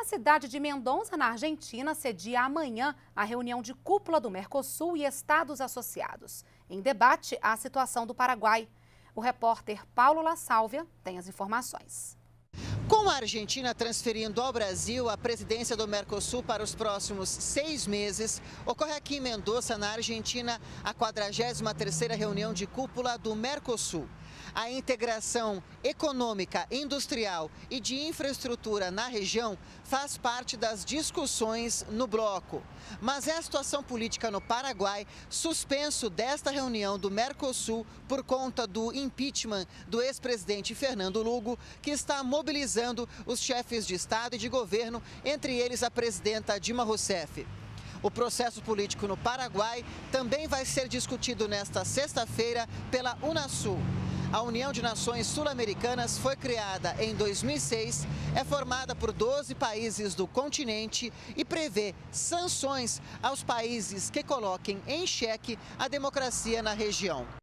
A cidade de Mendonça, na Argentina, cedia amanhã a reunião de cúpula do Mercosul e Estados Associados. Em debate, a situação do Paraguai. O repórter Paulo La Sálvia tem as informações. Com a Argentina transferindo ao Brasil a presidência do Mercosul para os próximos seis meses, ocorre aqui em Mendoza, na Argentina, a 43ª reunião de cúpula do Mercosul. A integração econômica, industrial e de infraestrutura na região faz parte das discussões no bloco. Mas é a situação política no Paraguai, suspenso desta reunião do Mercosul por conta do impeachment do ex-presidente Fernando Lugo, que está mobilizando os chefes de Estado e de governo, entre eles a presidenta Dilma Rousseff. O processo político no Paraguai também vai ser discutido nesta sexta-feira pela Unasul. A União de Nações Sul-Americanas foi criada em 2006, é formada por 12 países do continente e prevê sanções aos países que coloquem em xeque a democracia na região.